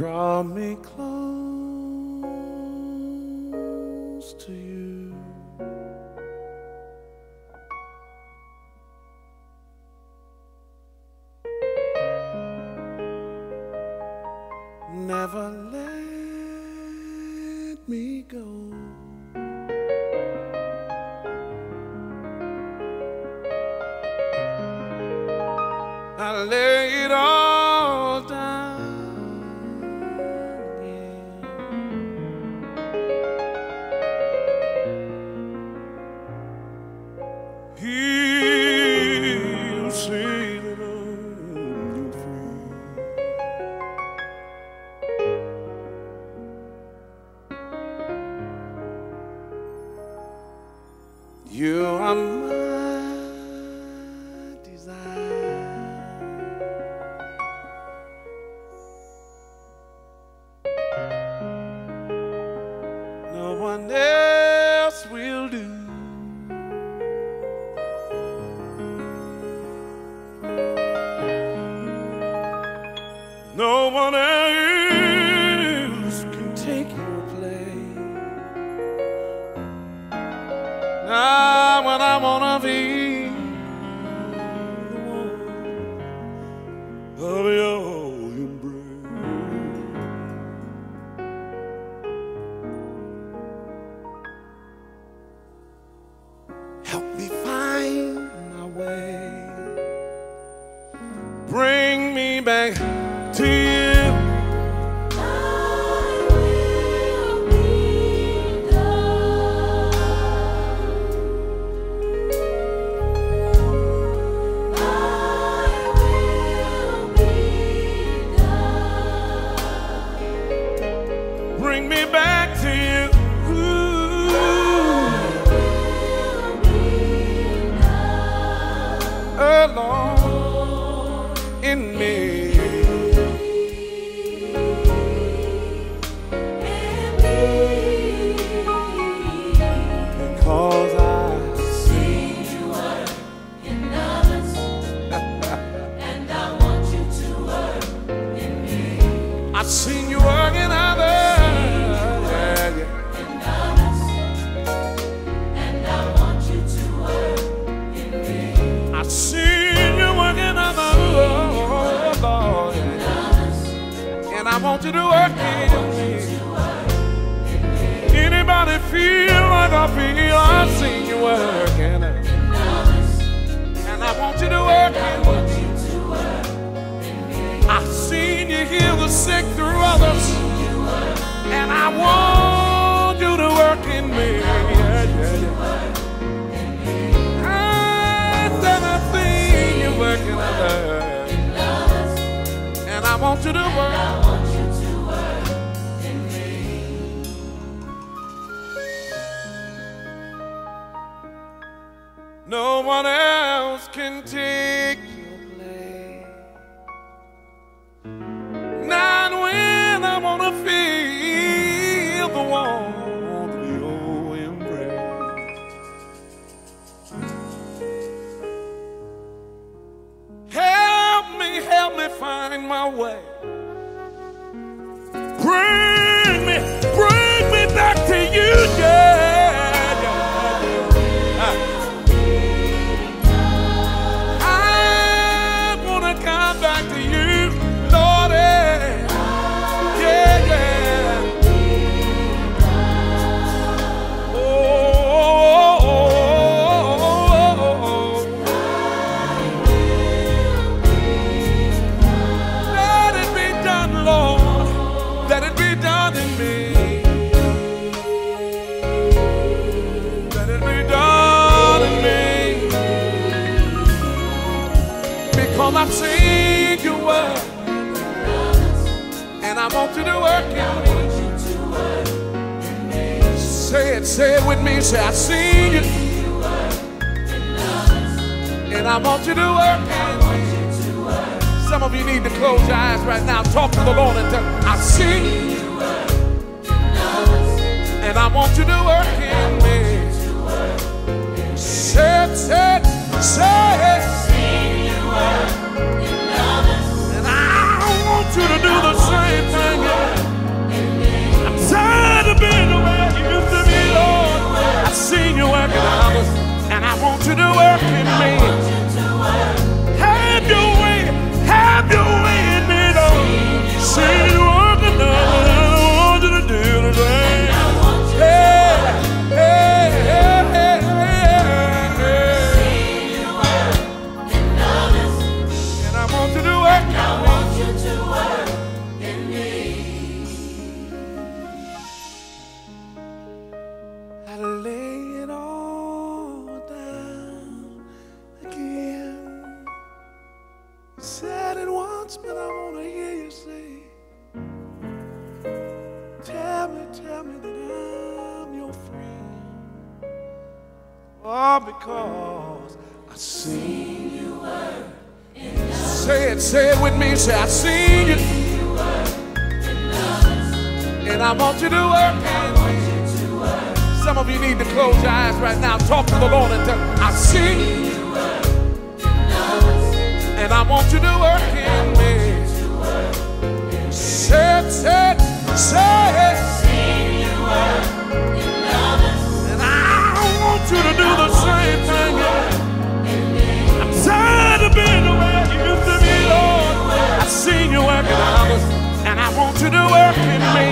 Draw me close to you. Never let me go. I lay it all down No one else can take your place. Now when I wanna be the one of your embrace. Help me find my way. Bring me back seen you working others. Oh, Lord. And I want you to work in me. Anybody feel like I feel? I've seen you working. I want you to work. In me. No one else can take your place. Not when I wanna feel the warmth find my way. I've seen you work. And I want you to work in me. Say it, say it with me. Say, I've seen you. And I want you to work in me. Some of you need to close your eyes right now. Talk to the Lord and tell I see you. And I want you to work in me. want you to work in me. Oh, because I seen you work. Say it, say it with me. Say, I seen you. And I want you to work. Some of you need to close your eyes right now. Talk to the Lord and tell him, I see you. And I want you to work in me. Say it, say it, say it. To work in me.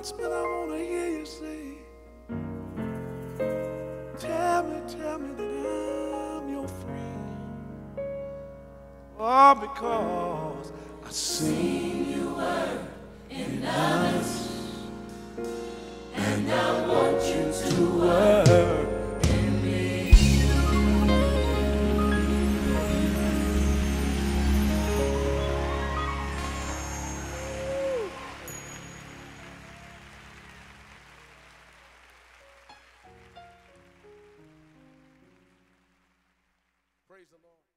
It I want to hear you say, Tell me, tell me that I'm your friend. Oh, because I seen you work in others, Praise the Lord.